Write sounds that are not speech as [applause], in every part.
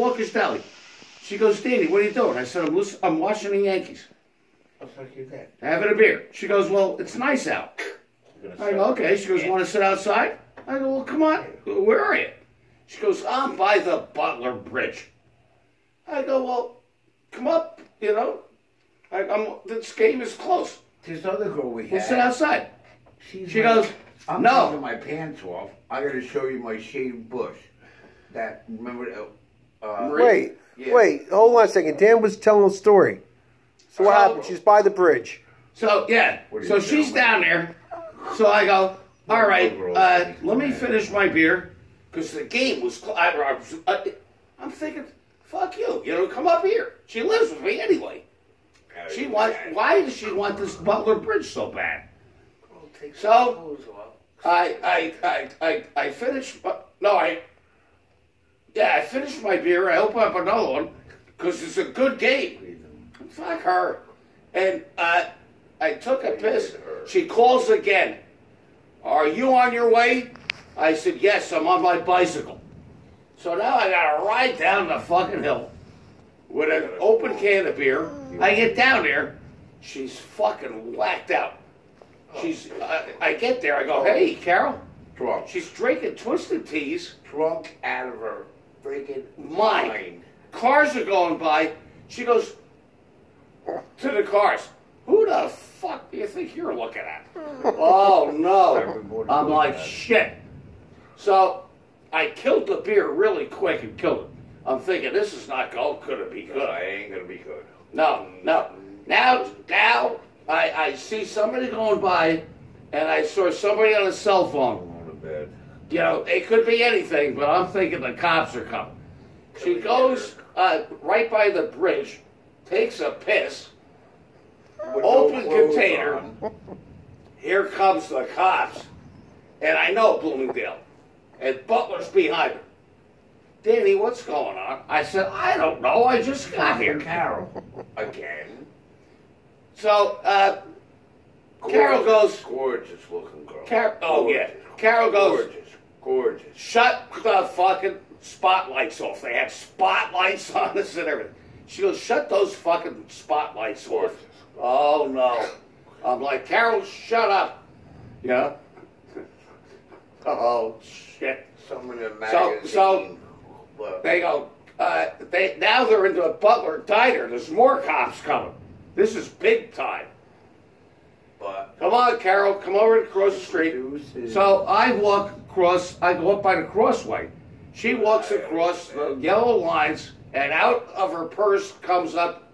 Walker's Deli. She goes, Danny, what are you doing? I said, I'm, listen, I'm watching the Yankees. I was like, you did. Having a beer. She goes, well, it's nice out. I go, okay. She goes, want to sit outside? I go, well, come on. Where are you? She goes, I'm by the Butler Bridge. I go, well, come up, you know. I, I'm, this game is close. This other girl we We'll sit outside. she's She like, goes, I'm no. taking my pants off. I gotta show you my shaved bush. That remember? Uh, Uh, Wait, Yeah. wait, hold on a second. Dan was telling a story. So what So- happened? She's by the bridge. So yeah, so she's doing? down there. So I go, all right, uh, let me finish my beer because the game was. Cl- I, I was I'm thinking, fuck you, you know, come up here. She lives with me anyway. She wants. Why does she want this Butler Bridge so bad? So- I I I I, I finished. uh, No, I. Yeah, I finished my beer. I open up another one because it's a good game. Fuck her. And uh, I took a piss. She calls again. Are you on your way? I said, yes, I'm on my bicycle. So now I gotta ride down the fucking hill with an open can of beer. I get down there. She's fucking whacked out. She's. I, I get there. I go, hey, Carol. drunk. She's drinking twisted teas. drunk out of her freaking Mind. mind. Cars are going by. She goes oh, to the cars. Who the fuck do you think you're looking at? [laughs] oh no! I'm like shit. So I killed the beer really quick and killed it. I'm thinking this is not going. Could it be Good. good? I ain't gonna be good. No, no. Now, now I, I see somebody going by, and I saw somebody on a cell phone. I'm on the bed. You know, it could be anything, but I'm thinking the cops are coming. She goes uh, right by the bridge, takes a piss. With Open clothes container. on. Here comes the cops. And I know Bloomingdale. And Butler's behind her. Danny, what's going on? I said, I don't know. I just got here. Carol. Again. So, uh, Carol goes, Gorgeous looking girl. Car- oh, yeah. Carol goes, Gorgeous. Gorgeous. shut the fucking spotlights off. They have spotlights [laughs] on us and everything. She goes, shut those fucking spotlights off. Gorgeous. Oh no. I'm like, Carol, shut up. Yeah. Oh shit. Some of the So- magazine. so- but They go, uh, they now they're into a Butler diner. There's more cops coming. This is big time. But Come on, Carol, come over across the street. So I walk across, I go up by the crossway. She walks across the yellow lines, and out of her purse comes up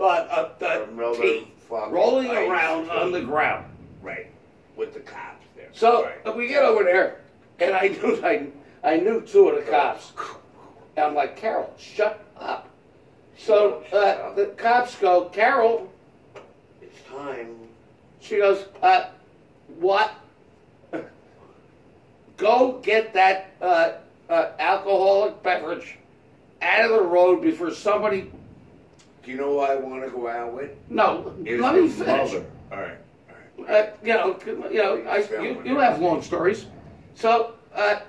uh, uh, uh, Another tea, rolling around on the ground. right with the cops there. So right. we get over there, and I [laughs] knew I, I knew two of the cops. And I'm like, Carol, shut up. So uh, the cops go, Carol. it's time. She goes, uh, what? Go get that uh, uh, alcoholic beverage out of the road before somebody. Do you know who I want to go out with? No, Is let me finish. mother. All right. Uh, you know, you know, I, you, you have long stories. So uh,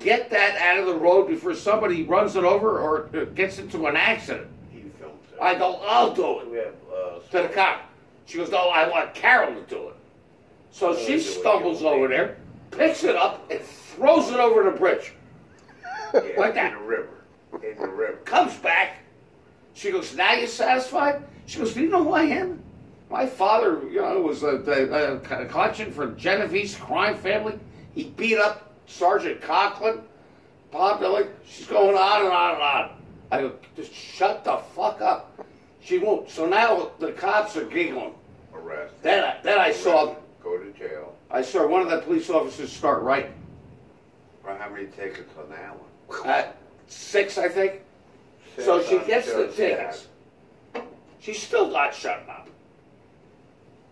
get that out of the road before somebody runs it over or uh, gets into an accident. He films it. I go, I'll do it we have uh, to the cop. She goes, no, I want Carol to do it. So Oh, she stumbles over there, picks it up, and throws it over the bridge. yeah, like that. in the river. In the river. Comes back. She goes, now you're satisfied? She goes, do you know who I am? My father, you know, was a, a, a collection for Genovese crime family. He beat up Sergeant Conklin, Bob Billy. She's going on and on and on. I go, just shut the fuck up. She won't. So now the cops are giggling. Arrest. Then I, then I saw Go to jail. I saw one of the police officers start writing. How many tickets on that one? Uh, six, I think. So she gets the tickets. She's still not shutting up.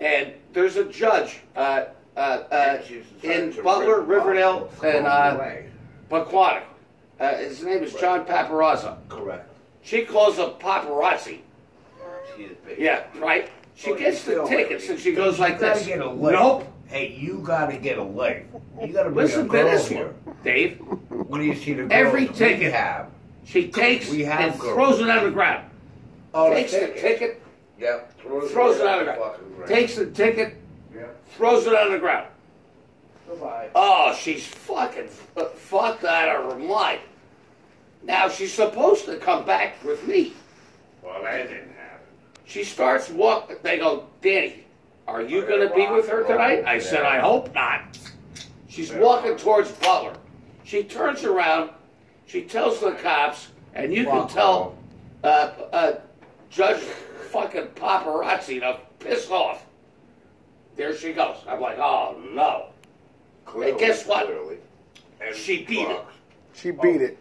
And there's a judge uh, uh, uh, in Butler, Riverdale, and uh. Uh, his name is John Paparazzo. Correct. She calls him paparazzi. Yeah, right? She Oh, gets the oh, feel tickets and she goes like you gotta this. Get a leg. Nope. Hey, you gotta get a leg. You gotta bring Listen a to this here. one, Dave. When do you see the girls Every we ticket. have? She takes We have and girls. throws it on the ground. Oh, takes the ticket, Yep. Throws, throws it away on the the ground. fucking ground. Takes the ticket, Yep. throws it on the ground. Goodbye. Oh, she's fucking f- fucked out of her mind. Now she's supposed to come back with me. Well, that didn't happen. She starts walking. They go, Danny, are you going to be with her tonight? I said, I hope not. She's walking towards Butler. She turns around. She tells the cops, and you can tell uh, uh, Judge fucking paparazzi to piss off. There she goes. I'm like, oh no. Clearly, guess what? Clearly. And She beat it. She beat it.